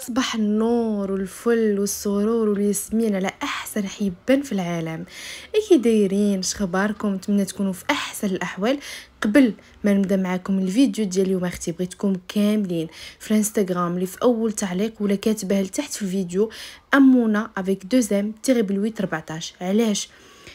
صباح النور والفل والسرور والياسمين على أحسن حباب في العالم. كي دايرين شخباركم نتمنى تكونوا في أحسن الأحوال. قبل ما نبدأ معكم الفيديو ديال اليوم أختي بغيتكم كاملين في الإنستغرام اللي في أول تعليق ولا كاتبه لتحت في الفيديو أمونا avec deux M tiret du 8 14 علاش؟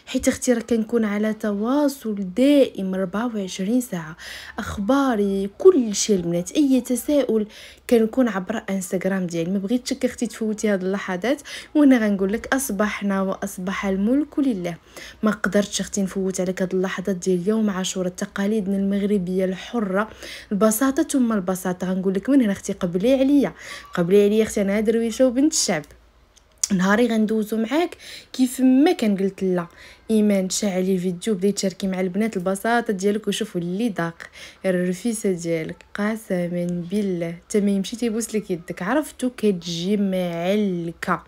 حيت أختي راه كنكون على تواصل دائم 24 ساعة. اخباري كل شيء البنات أي تساؤل كنكون عبر إنستغرام ديالي. ما بغيتش أختي تفوتي هاد اللحظات وأنا غنقول لك أصبحنا وأصبح الملك لله. ما قدرتش أختي نفوت عليك هاد اللحظات ديال يوم عاشوراء تقاليدنا المغربية الحرة. البساطة ثم البساطة. غنقول لك من هنا أختي قبلي عليا. قبلي عليا أختي أنا درويشه وبنت الشعب. نهاري غندوزو معاك. كيف ما كان قلت لا. إيمان شعلي الفيديو بديت تشاركي مع البنات البساطة ديالك وشوفوا اللي داق. الرفيسة ديالك قسما بالله. حتى ما يمشي تيبوس لك يدك. عرفتو كتجي معلكه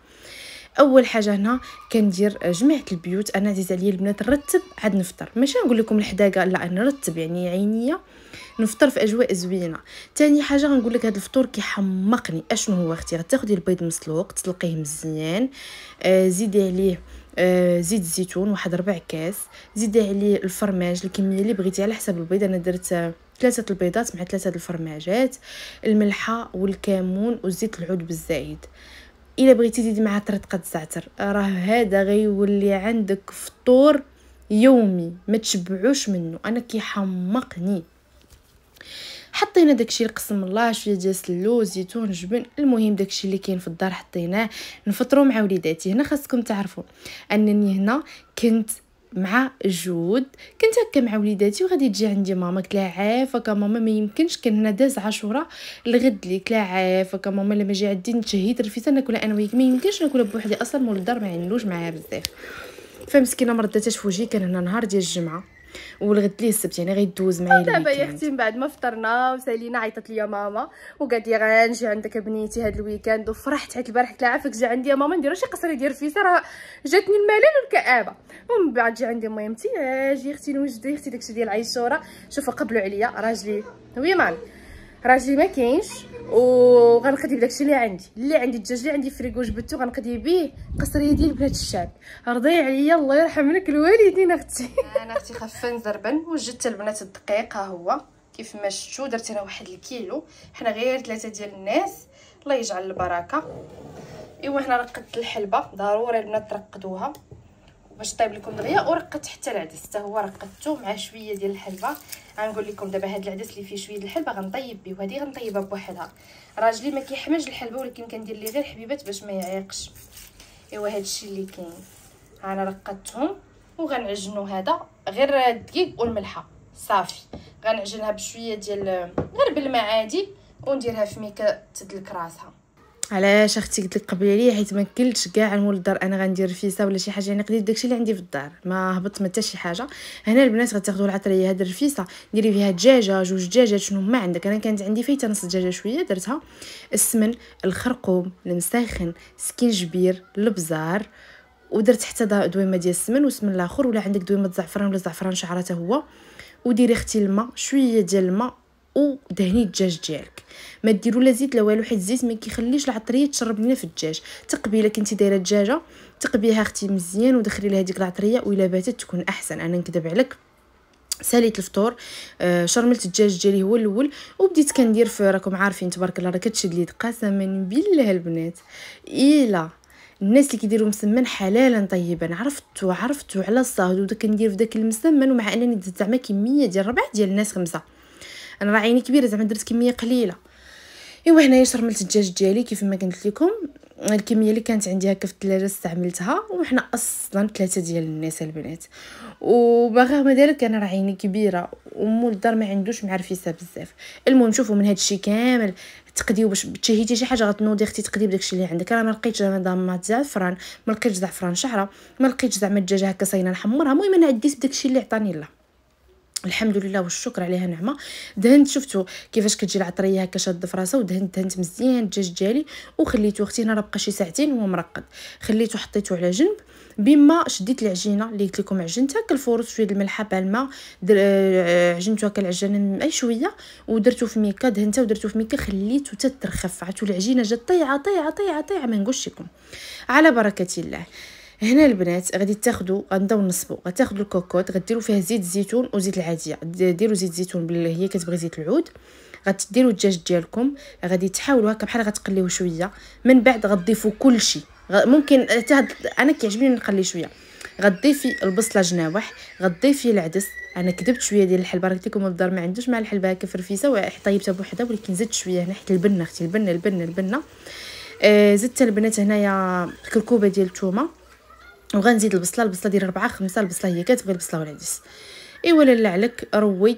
أول حاجة هنا كندير جميع البيوت. أنا عزيز عليا البنات نرتب عاد نفطر. ماشي نقول لكم الحداقة لا نرتب يعني عينيه نفطر في أجواء زوينة. تاني حاجة غنقول لك هذا الفطور كيحمقني. أشنو هو أختي؟ غتاخدي البيض مسلوق تسلقيه مزيان آه زيدي عليه آه زيت الزيتون واحد ربع كاس. زيدي عليه الفرماج الكمية اللي بغيتي على حسب البيض. أنا درت ثلاثة البيضات مع ثلاثة الفرماجات الملحة والكمون وزيت العود بالزايد. إلا بغيتي تزيدي معها طريقة الزعتر راه هذا غيولي عندك فطور يومي ما تشبعوش منه. أنا كيحمقني. حطينا داكشي القسم الله شوية ديال اللوز زيتون جبن. المهم داكشي اللي كاين في الدار حطيناه. نفطروا مع وليداتي. هنا خاصكم تعرفوا أنني هنا كنت مع جود. كنت هكا مع وليداتي وغادي تجي عندي ماما قلت لها عافاك ماما ما يمكنش كان هنا داز عاشوراء الغد لي قلت لها عافاك ماما لما جي عندي نتشهيت الرفيسه ناكلها أنا وياك ما يمكنش ناكلها بوحدي أصلا مول الدار ما عندوش معاها بزاف. فمسكينة رداتش في وجهي كان هنا نهار ديال الجمعة. والغد لي السبت يعني غيدوز معايا دابا يا أختي من بعد ما فطرنا وسالينا عيطت ليا ماما وقالت لي غنجي عندك بنيتي هاد ال week-end وفرحت حيت البارح قلت لها عافاك أجي عندي يا ماما نديرو شي قصرية ديال الرفيسة راه جاتني الملل والكآبة. ومن بعد جا عندي ميمتي أجي أختي نوجدي أختي داكشي ديال العيشوره شوفوا قبلوا عليا راجلي. و même راجلي ما كاينش وغنقضي بداكشي اللي عندي. اللي عندي الدجاج اللي عندي فريكو جبدتو غنقضي به قصرية ديال بنات الشعب. رضي عليا الله يرحم لك الوالدين أختي. أنا أختي خفه نزربن وجدت البنات الدقيق ها هو. كيف ما شفتوا درت أنا واحد الكيلو. حنا غير ثلاثة ديال الناس. الله يجعل البركة. إيوا حنا رقدت الحلبة. ضروري البنات ترقدوها. باش طيب لكم دغيا ورقدت حتى العدس. حتى هو رقدته مع شوية ديال الحلبة. غنقول لكم دابا هاد العدس اللي فيه شوية ديال الحلبة غنطيب به وهذه غنطيبها بوحدها. راجلي ما كيحماج الحلبة ولكن كندير ليه غير حبيبات باش ما يعيقش. ايوا هادشي اللي كاين. أنا رقدتهم وغنعجنوا هذا غير الدقيق والملحة. صافي. غنعجنها بشوية ديال غير بالماء عادي ونديرها في ميكا تدلك راسها. علاش أختي قبلي عليا حيت ما قلتش كاع لمول الدار أنا غندير رفيسه ولا شي حاجة. يعني قديت داكشي اللي عندي في الدار ما هبطت ما حتى شي حاجة. هنا البنات غتاخذوا العطرية هاد الرفيسه ديري فيها دجاجه جوج دجاجات شنو ما عندك. أنا كانت عندي فايتة نص دجاجة شوية درتها. السمن الخرقوم المساخن سكينجبير البزار. ودرت حتى دويمة ديال السمن وسمن الآخر ولا عندك دويمة زعفران ولا زعفران شعرة هو. وديري أختي الماء شوية ديال الماء. ودهني الدجاج ديالك. ما ديروا لا زيت لا والو حيت الزيت ما كيخليش العطرية تشرب لنا في الدجاج. تقبيلة كنتي دايرة الدجاجة تقبيها أختي مزيان ودخلي لها ديك العطرية وإلا باتت تكون أحسن. أنا نكذب عليك. ساليت الفطور آه شرملت الدجاج ديالي هو الأول وبديت كندير في راكم عارفين تبارك الله راه كتشد لي قسما بالله البنات. إلا الناس اللي كيديروا مسمن حلالا طيبا. عرفتو عرفتو على الصهد ودا كندير في داك المسمن ومع أنني زعما كمية ديال ربع ديال الناس خمسة. أنا راه عيني كبيرة زعما درت كمية قليلة. إيوا هنايا شرملت الدجاج ديالي كيف ما قلت لكم. الكمية اللي كانت عندي هكا في الثلاجه استعملتها وحنا أصلا ثلاثة ديال الناس البنات. وبرغم ذلك أنا راه عيني كبيرة ومول الدار ما عندوش معرفيسه بزاف. المهم شوفوا من هذا الشيء كامل. تقديو باش تشهيتي شي حاجة غتنوضي أختي تقدي بداكشي اللي عندك. أنا ما لقيتش زعما زعفران ما لقيتش زعفران شعره ما لقيتش زعما الدجاجة هكا صاينة نحمرها المهم أنا عديت بداكشي اللي عطاني الله. الحمد لله والشكر عليها نعمه. دهنت شفتوا كيفاش كتجي العطريه هكا شادة في راسها ودهنت دهنت مزيان الدجاج ديالي وخليته أختي هنا راه بقى شي ساعتين وهو مرقد. خليته حطيته على جنب. بما شديت العجينة اللي قلت لكم عجنتها هكا الفورص شوية الملحة بالماء آه عجنتو هكا العجانه اي شوية ودرتو في ميكا دهنتها ودرتو في ميكا خليته تترخف. عرفتوا العجينة جات طيعه طيعه طيعه طيعه ما نقولش لكم. على بركة الله. هنا البنات غادي تاخذوا غنبداو نصبوا غتاخذوا الكوكوط غديروا فيها زيت الزيتون وزيت العادية ديروا زيت الزيتون باللي هي كتبغي زيت العود غتديروا الدجاج ديالكم غادي تحاولوا هكا بحال غتقليوه شوية من بعد غتضيفوا كلشي ممكن أنا كيعجبني نقلي شوية غتضيفي البصلة جناوح غتضيفي العدس أنا كذبت شوية ديال الحلبة راه لكم الدار ما عندوش مع الحلبة هكا فرفيسة طيبتها بوحدها ولكن زدت شوية هنا حيت البنة أختي البنة البنة البنة. آه زدت البنات هنايا كركوبة ديال الثومه وغنزيد البصلة البصلة ديال ربعة خمسة البصلة هي كتبغي البصلة والعدس إيوا لاله عليك روي.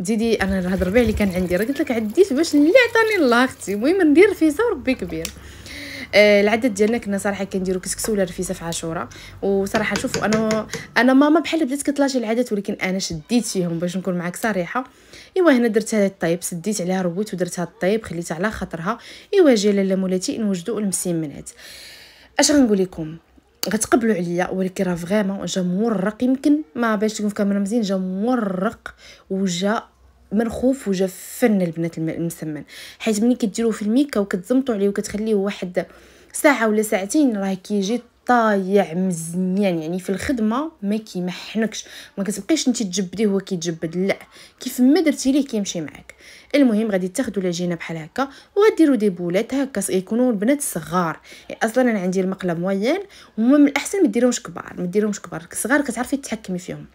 زيدي أنا نهضر بها اللي كان عندي راه قلت لك عديت باش اللي عطاني الله أختي. المهم ندير رفيسة وربي كبير. آه العدد ديالنا كنا صراحة كنديرو كسكسو ولا رفيسة في عاشورة. وصراحة شوفوا أنا أنا ماما بحال بدات كتلاجي العادات ولكن أنا شديت فيهم باش نكون معاك صريحة. إيوا هنا درتها تطيب سديت عليها رويت ودرتها تطيب خليتها على خاطرها. إيوا جا لاله مولاتي نوجدوا المسيمنات. أش غنقول لكم؟ غتقبلوا عليا ولكن راه vraiment جا مورق. يمكن ما باش تكون في كاميرا مزيان جا مورق وجا منخوف وجا فن البنات المسمن. حيت ملي كديروه في الميكا وكتزمطوا عليه وكتخليه واحد ساعة ولا ساعتين راه كيجي طايع مزيان يعني في الخدمة ما كيمحنكش ما كتبقيش انت تجبديه هو كيتجبد لا. كيف ما درتي ليه كيمشي معاك. المهم غادي تاخذوا العجينه بحال هكا وغديروا دي بولات هكا يكونوا البنات صغار. يعني أصلا أنا عندي المقله موين ومن الأحسن ما ديروهمش كبار ما ديروهمش كبار صغار كتعرفي تتحكمي فيهم.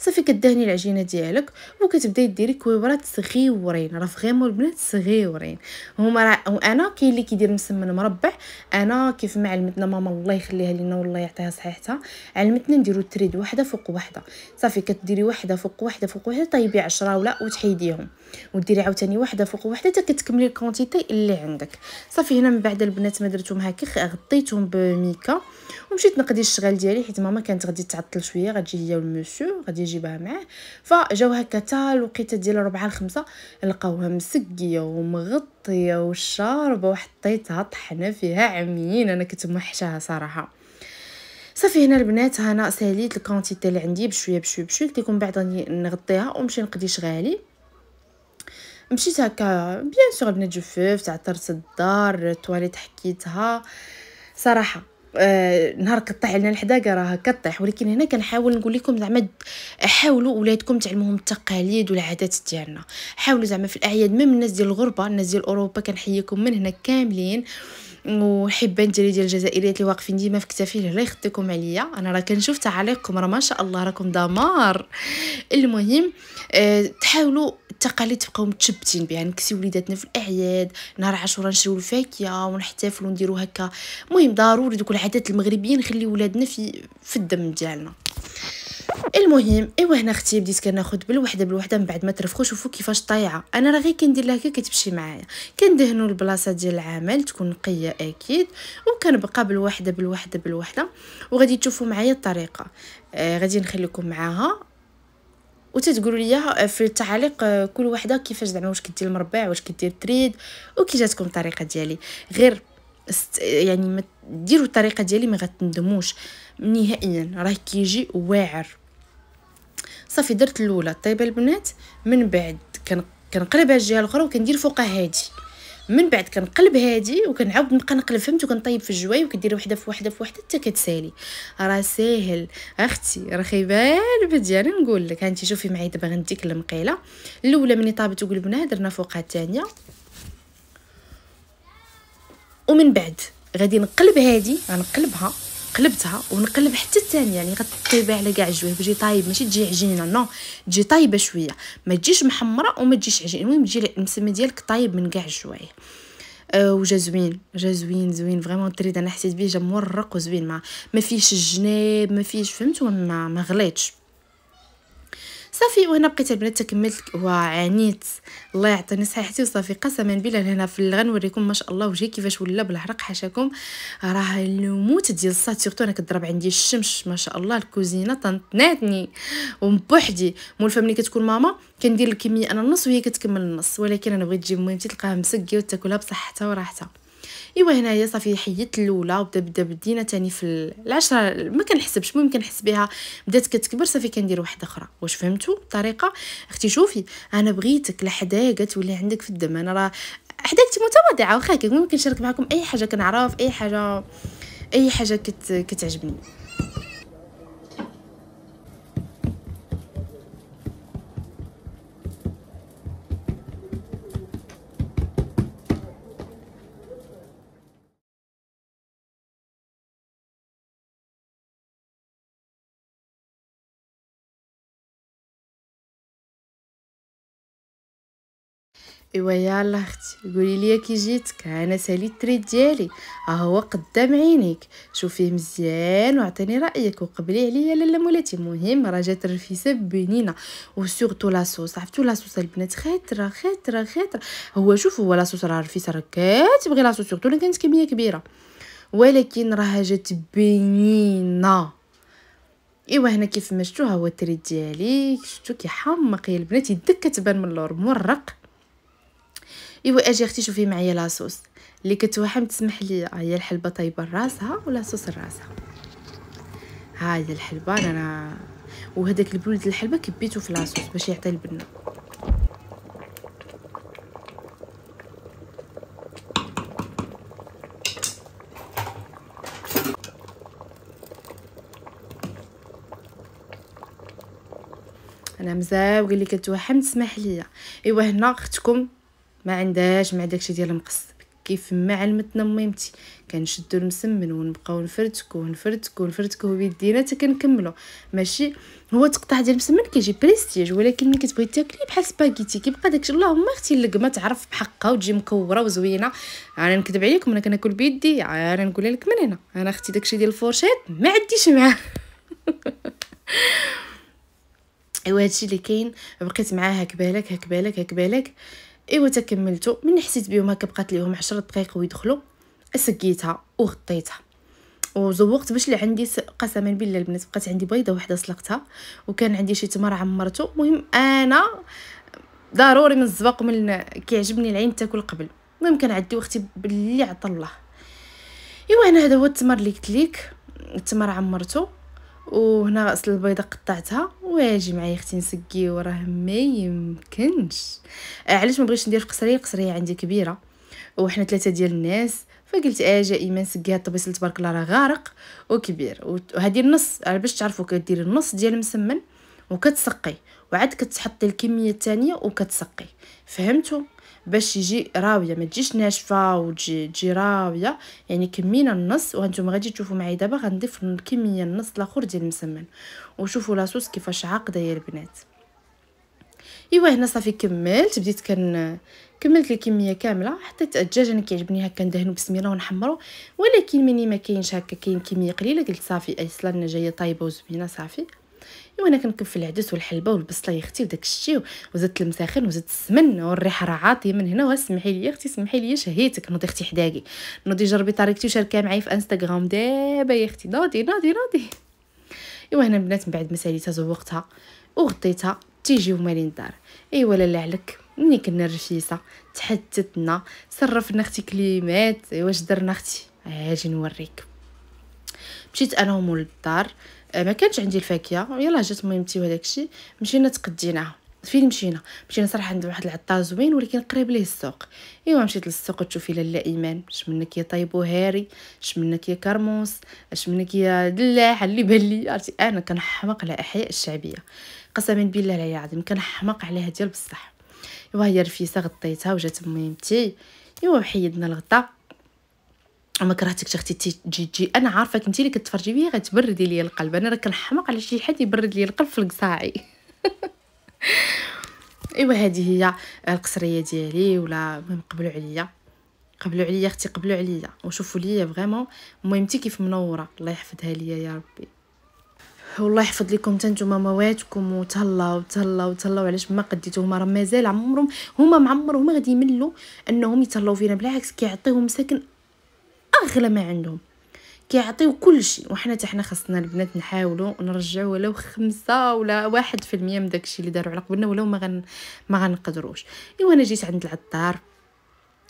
صافي كدهني العجينة ديالك وكتبداي ديري كويورات صغيورين راه vraiment البنات صغيورين. هما راه أنا كاين اللي كيدير مسمن مربع أنا كيف ما علمتنا ماما الله يخليها لينا والله يعطيها صحيحتها علمتنا نديرو تريد واحدة فوق واحدة صافي كديري واحدة فوق واحدة فوق واحدة طيبي 10 ولا وتحيديهم. وديري عاوتاني واحدة فوق واحدة حتى كتكملي ال quantité اللي عندك. صافي هنا من بعد البنات ما درتهم هكا غطيتهم بميكا. ومشيت نقضي الشغل ديالي حيت ماما كانت غادي تعطل شوية غتجي هي والمسيو غادي يجيبها معاه فجاو هكا تا الوقيته ديال 4 ل 5 لقاوها مسقية ومغطية وشاربة وحطيتها طحنا فيها عميين. أنا كنت موحشاها صراحة. صافي هنا البنات أنا ساليت ال quantité اللي عندي بشوية بشوية بشوية. قلت لكم بعد غادي نغطيها ونمشي نقضي شغالي. مشيت هكا bien sûr البنات جففت عطرت الدار التواليت حكيتها. صراحة آه نهار كطيح لنا الحداقة راه كطيح. ولكن هنا كنحاول نقول لكم زعما حاولوا ولادكم تعلموهم التقاليد والعادات ديالنا. حاولوا زعما في الأعياد ميم الناس ديال الغربة الناس ديال أوروبا كنحييكم من هنا كاملين. وحبان ديالي ديال الجزائريات اللي واقفين ديما في كتافي الله يخطيكم عليا. أنا راه كنشوف تعاليقكم راه ما شاء الله راكم دمار. المهم أه تحاولوا التقاليد تبقاو متشبتين بها. نكسي وليداتنا في الأعياد نهار عاشوراء نشريو الفاكهة ونحتفلوا نديرو هكا. المهم ضروري دوك العادات المغربية نخلي ولادنا في في الدم ديالنا. المهم إيوا هنا أختي بديت كناخذ بالوحدة بالوحدة من بعد ما ترفخوا شوفوا كيفاش طايعة. أنا راه غير كندير لها هكا كتمشي معايا. كندهنوا البلاصة ديال العمل تكون نقية أكيد وكنبقى بالوحدة بالوحدة بالوحدة وغادي تشوفوا معايا الطريقة. آه غادي نخليكم معاها. وتتقولوا لي في التعاليق آه، كل وحدة كيفاش زعما واش كدير المربع واش كدير تريد وكي جاتكم الطريقة ديالي. غير يعني ما ديروا الطريقة ديالي ما غتندموش. نهائيا راه كيجي واعر. صافي درت الأولى طيبه البنات من بعد كنقلبها الجهة الأخرى وكندير فوقها هادي. من بعد كنقلب هادي وكنعاود نبقى نقلب فهمت وكنطيب في الجواي وكدير وحدة في وحدة في وحدة حتى كتسالي. راه ساهل. أختي راه خيبان بدياني نقول لك هانتي شوفي معايا دابا غنديك المقيلة. الأولى ملي طابت وقلبناها درنا فوقها الثانية. ومن بعد غادي نقلب هادي غنقلبها. قلبتها ونقلب حتى الثانية يعني غنطيبها على كاع الجوية باش طايب ماشي تجي عجينة نو تجي طايبة شوية ما تجيش محمرة وما تجيش عجينة المهم تجي المسمن ديالك طايب من كاع الجوايه أه وجا زوين جا زوين زوين vraiment تريد أنا حسيت بيه جا مورق وزوين ما ما فيش الجناب ما فيش فهمتوا ما ما غليتش. صافي وأنا بقيت البنات تكملت وعانيت الله يعطيني صحتي وصافي. قسما بالله هنا في غنوريكم ما شاء الله وجهي كيفاش ولا بالحرق حاشاكم راه الموت ديال الصاد سورتو أنا كضرب عندي الشمس ما شاء الله. الكوزينة طنطناتني ومبوحدي مولفه ملي كتكون ماما كندير الكمية أنا النص وهي كتكمل النص. ولكن أنا بغيت تجي مهمتي تلقاها مسكية وتاكلها بصحتها وراحتها. إيوا هنايا صافي حيدت الأولى وبدا بدا بدينا تاني في العشرة ما كنحسبش المهم كنحس بها بدات كتكبر صافي كندير واحدة أخرى. واش فهمتوا الطريقة أختي شوفي أنا بغيتك لحداقه تولي عندك في الدم. أنا راه حداقتي متواضعة واخا ممكن نشارك معكم أي حاجة كنعرف أي حاجة أي حاجة كت... كتعجبني. ايوا يلا أختي قولي لي كي جيتك أنا ساليت التريد ديالي. ها هو قدام عينيك. شوفيه مزيان وعطيني رأيك. وقبلي عليا لاله مولاتي. المهم راه جات الرفيسة بنينة. و surtout la sauce عرفتو la sauce البنات خيطره خيطره خيطره هو شوف هو la sauce راه الرفيسه راه كتبغي la sauce surtout الا كانت كمية كبيرة. ولكن راه جات بنينة. إيوا هنا كيف ما شفتوا ها هو التريد ديالي. شفتو كيحمق يا البنات. يدك كتبان من اللور مرق إيوا أجي أختي شوفي معايا لاصوص اللي كتوحم تسمح لي هي الحلبة طيبة لراسها ولا صوص لراسها ها هي الحلبة أنا وهداك البولد الحلبة كبيتو في لاصوص باش يعطي البنة. أنا مزاوكة اللي كتوحم تسمح ليا إيوا هنا أختكم. ما عندهاش مع داكشي ديال المقص. كيف ما علمتنا ميمتي كنشدو المسمن ونبقاو نفرتكو ونفرتكو ونفرتكو بيدينا حتى كنكملو. ماشي هو تقطع ديال المسمن كيجي بريستيج ولكن ملي كتبغي تاكلي بحال سباغيتي كيبقى داكشي. اللهم أختي اللقمة تعرف بحقها وتجي مكورة وزوينة. أنا نكذب عليكم أنا كناكل بيدي أنا نقول لك من هنا. أنا أختي داكشي ديال ال fourchette ما عنديش معاه أيوا هادشي اللي كاين. بقيت معاه هاك بالك هاك بالك هاك بالك إيوا تكملتو من حسيت بهم هكا بقات ليهم عشرة دقائق ويدخلوا سقيتها وغطيتها. وزوقت باش اللي عندي قسما بالله البنات بقات عندي بيضة وحدة سلقتها وكان عندي شي تمر عمرته المهم أنا ضروري من الزبق من كيعجبني العين تاكل قبل. المهم كنعدي وقتي باللي عطى الله. إيوا أنا هذا هو التمر اللي قلت لك التمر عمرته وهنا غسل البيضة قطعتها واجي معايا أختي نسقي وراه ما يمكنش. آه علاش ما بغيتش ندير في قصرية القصريه عندي كبيرة. وحنا ثلاثة ديال الناس. فقلت أجي ايمان سقيها الطبيصل تبارك الله راه غارق وكبير. وهذه النص باش تعرفوا كديري النص ديال المسمن وكتسقي. وعاد كتحطي الكمية الثانية وكتسقي. فهمتوا؟ باش يجي راوية. ما تجيش ناشفة وتجي تجي راوية. يعني كمينا النص وأنتم غادي تشوفوا معايا دابا غنضيف الكميه النص الآخر ديال المسمن. وشوفوا لاصوص كيفاش عاقدة يا البنات. إيوا هنا صافي كملت. بديت كن كملت الكمية كاملة. حطيت الدجاج أنا كيعجبني هكا ندهنو بسميره ونحمرو. ولكن مني ما كاينش هكا كاين كمية قليلة. قلت صافي أصلا جاية طايبة وزوينة صافي. وأنا كنكف العدس والحلبة والبصلة يا أختي وداك الشيء وزدت المساخن وزدت السمن والريحة راه عاطية من هنا واسمحي لي أختي سمحي لي شهيتك نوضي أختي حداقي نوضي جربي طريقتي وشاركها معايا في انستغرام دابا يا أختي نوضي نوضي نوضي ايوا هنا البنات من بعد ما ساليتها زوقتها وغطيتها تيجيو مالين الدار ايوا لالا عليك ملي كنا رفيسة تحتتنا صرفنا أختي كليمات واش درنا أختي أجي نوريك مشيت أنا ومول الدار ما كانش عندي الفاكهة. يلا جات ميمتي وهداك الشيء مشينا تقديناها. فين مشينا؟ مشينا صراحة عند واحد العطار زوين ولكن قريب ليه السوق. أيوا مشيت للسوق تشوفي لاله إيمان. اش منك يا طيب وهاري؟ اش منك يا كرموس؟ اش منك يا دلاح اللي بان لي؟ عرفتي أنا كنحمق على أحياء الشعبية. قسما بالله العلي العظيم كنحمق عليها ديال بصح. أيوا هي رفيسة غطيتها وجات ميمتي أيوا حيدنا الغطا ما كرهتك أختي تجي تجي أنا عارفه انت اللي كتفرجي فيا غتبردي لي القلب. أنا راه كنحمق على شي حد يبرد لي القلب في القصاعي. إيوا هذه هي القصرية ديالي ولا المهم قبلوا عليا. قبلوا عليا أختي قبلوا عليا. وشوفوا ليا فريمون. مهمتي كيف منورة. الله يحفظها ليا يا ربي. والله يحفظ لكم تنتوما مواتكم وتهلاو تهلاو تهلاو. علاش ما قديتوهما راه مازال عمرهم هما معمرهم ما غادي يملوا أنهم يتهلاو فينا. بالعكس كيعطيوهم ساكن اغلى ما عندهم. كيعطيو كل شيء. وحنا حتى حنا خاصنا البنات نحاولوا نرجعوا ولو خمسة ولا واحد في المية من داكشي اللي داروا على قبلنا ولو ما غن ما غنقدروش. إيوا أنا جيت عند العطار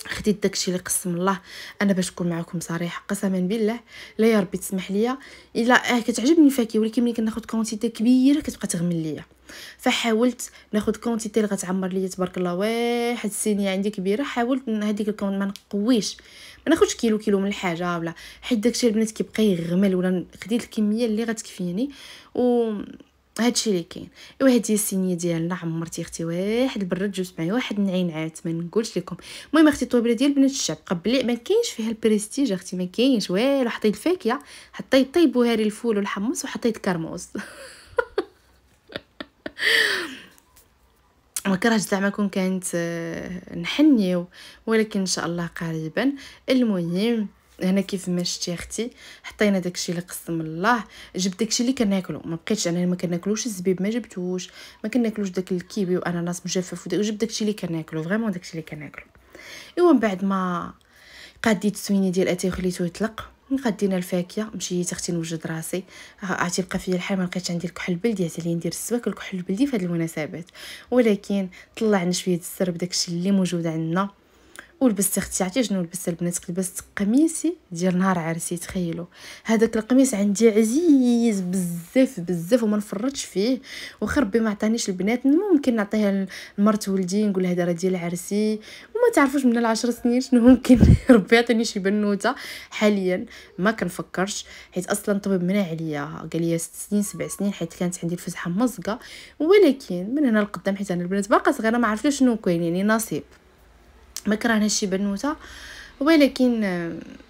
خديت داكشي اللي قسم الله. أنا باش نكون معكم صريحة قسما بالله. لا يا ربي تسمح ليا. إلا آه كتعجبني الفاكهه ولكن ملي كناخذ quantité كبيرة كتبقى تغمل ليا. فحاولت ناخذ quantité اللي غتعمر ليا تبارك الله واحد السينيه عندي كبيرة حاولت هذيك الكون ما نقويش. ما ناخذش كيلو كيلو من الحاجة ولا حيت داكشي البنات كيبقى يغمل ولا خديت الكمية اللي غتكفيني. و هادشي اللي كاين. ايوا هادي السينية ديالنا عمرتي أختي واحد البرد جوج معايا واحد النعينعات ما نقولش لكم. المهم أختي الطوبله ديال بنات الشعب قبلي ما كاينش فيها البريستيج أختي ما كاينش. والو حطيت الفاكهة حطيت طيب وهاري الفول والحمص وحطيت كرموس ما كرهت زعما كون كانت آه، نحنيو ولكن إن شاء الله قريبا. المهم هنا كيف ما شتي أختي حطينا داكشي اللي قسم الله. جبت داكشي اللي كناكلو. ما بقيتش أنا ما كناكلوش الزبيب ما جبتوش. ما كناكلوش داك الكيوي واناناس مجفف وجبت داكشي اللي كناكلو vraiment داكشي اللي كناكلو. ايوا من بعد ما قاديت السويني ديال اتاي وخليته يطلق. غدينا الفاكهة مشيت أختي نوجد راسي. عرفتي بقى فيا الحال ما لقيتش عندي الكحل البلدي اللي ندير السواك الكحل البلدي في هذه المناسبات. ولكن طلعنا شوية السر بداكشي اللي موجود عندنا. ولبست أختي عرفتي شنو لبست؟ البنات لبست قميصي ديال نهار عرسي تخيلوا. هذاك القميص عندي عزيز بزاف بزاف وما نفرطش فيه. واخا ربي ما عطانيش البنات ممكن نعطيها لمرت ولدي نقول لها راه ديال عرسي. تعرفوش من العشر سنين شنو ممكن ربي يعطيني شي بنوتة. حاليا ما كنفكرش حيت أصلا طبيب منع عليا. قال لي ست سنين سبع سنين حيت كانت عندي الفسحة مزقة. ولكن من هنا لقدام حيت أنا البنات باقا صغيرة ما عرفتش شنو كاين يعني نصيب. ما كرهنا شي بنوتة. ولكن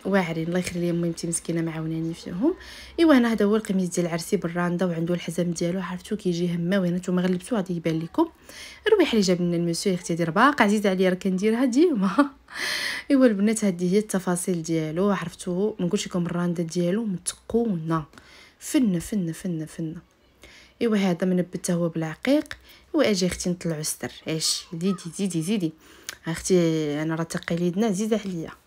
واعرين الله يخلي لي ميمتي مسكينة معاوناني فيهم إيوا هنا هذا هو القميص ديال عرسي بالراندا وعنده الحزام ديالو عرفتو كيجي هماوي أنا نتوما غلبتو غادي يبان لكم. الربيح اللي جاب لنا المسيو أختي دير باقا عزيز عليا راه كنديرها ديما إيوا البنات هذه هي التفاصيل ديالو عرفتو ما نقولش لكم الراندا ديالو متقونة. فنه فنه فنه فنه إيوا هذا منبت هو بالعقيق. واجي أختي نطلعو السر إيش؟ زيدي زيدي زيدي. أختي أنا راه تقاليدنا عزيزه عليا.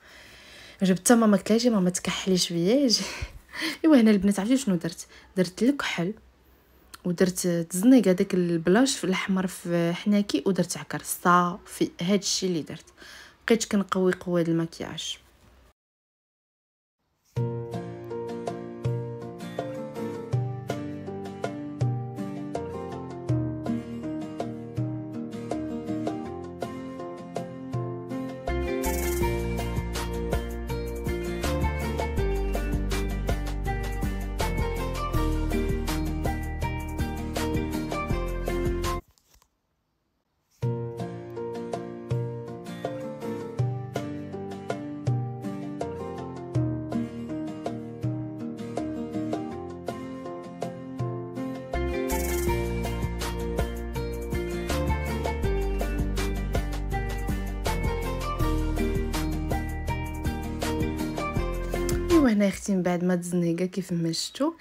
جبت ماما كلاجي ماما تكحلي شوية. إيوا هنا البنات عرفتي شنو درت؟ درت الكحل ودرت تزنيق هذاك البلاش في الأحمر في حناكي ودرت عكر صافي. هادشي اللي درت. بقيت كنقوي قوة المكياج. وهنا أختي من بعد ما تزنيقه كيف ما شفتوا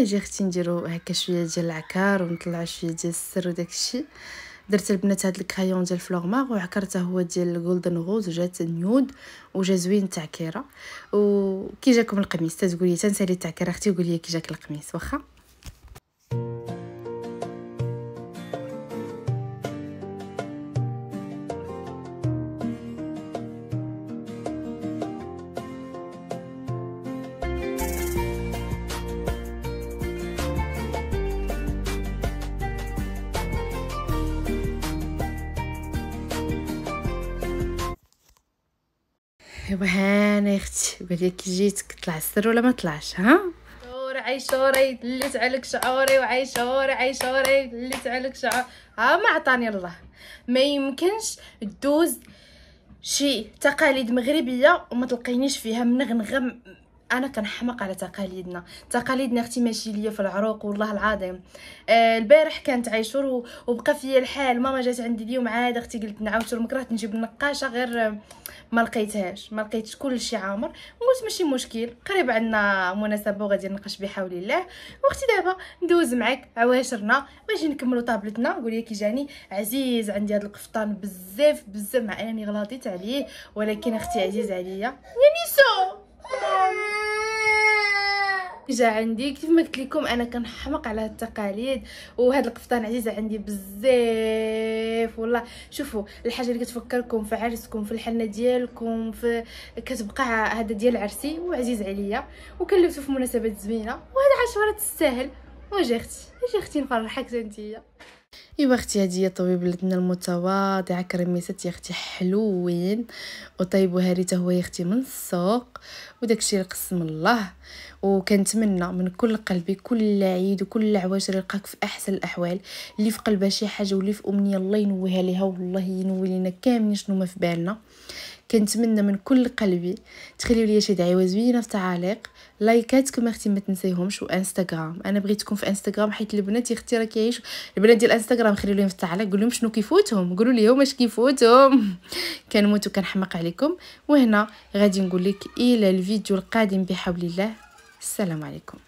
أجي أختي نديرو هكا شوية ديال العكار ونطلع شوية ديال السر وداكشي درت البنات هاد ال crayon ديال Flormar وعكرته هو ديال ال Golden Rose جات nude وجا زوين التعكيره وكي جاكم القميص تتقولي تنسالي التعكيرة أختي وقولي كي جاك القميص واخا؟ ايوا هاني أختي بالك جيتك طلع السر ولا ما طلعش ها؟ شوري عيشوري دليت عليك شعوري وعيشوري عيشوري دليت عليك شعور. ها ما عطاني الله. ما يمكنش دوز شي تقاليد مغربية وما تلقينيش فيها منغنغه أنا كنحمق على تقاليدنا. تقاليدنا أختي ماشي ليا في العروق والله العظيم. آه البارح كانت عايشور وبقى فيا الحال. ماما جات عندي اليوم عاد أختي قلت نعاود مكرهت نجيب النقاشه غير ما لقيتهاش ما لقيتش كلشي عامر. قلت ماشي مشكل. قريب عندنا مناسبة وغادي نقش بحول الله. واختي دابا ندوز معاك عواشرنا. باش نكملوا طابلتنا قول لي كي جاني عزيز عندي هذا القفطان بزاف بزاف مع أنني غلطيت عليه. ولكن أختي عزيز عليا. يا نيسو! جا عندي كيف ما قلت لكم أنا كنحمق على التقاليد وهذا القفطان عزيز عندي بزاف والله شوفوا الحاجة اللي كتفكركم في عرسكم في الحنه ديالكم في كتبقى هذا ديال عرسي وعزيز عليا وكلفتو في مناسبات زوينة وهذا عشرة تستاهل واجي أختي أجي أختي نفرحك أنتيا. ايوا أختي هادي طبيبلتنا المتواضعه كرميسات يا أختي حلوين وطيبوا هاريته هو يا أختي من السوق وداكشي قسم الله. وكنتمنى من كل قلبي كل عيد وكل عواشر يلقاك في أحسن الأحوال اللي في قلبها شي حاجة واللي في أمنية الله ينويها ليها والله ينوي لينا كاملين شنو ما في بالنا. كنتمنى من كل قلبي تخليو لي شي دعيوه زوينة في التعاليق لايكاتكم أختي ما تنسيهمش وإنستغرام. أنا بغيتكم في إنستغرام حيت البنات أختي راه كيعيشوا البنات ديال إنستغرام خليو لهم في التعليق قول لهم شنو كيفوتهم؟ قولوا لي اش كيفوتهم؟ كنموت وكنحمق عليكم. وهنا غادي نقول لك إلى الفيديو القادم بحول الله. السلام عليكم.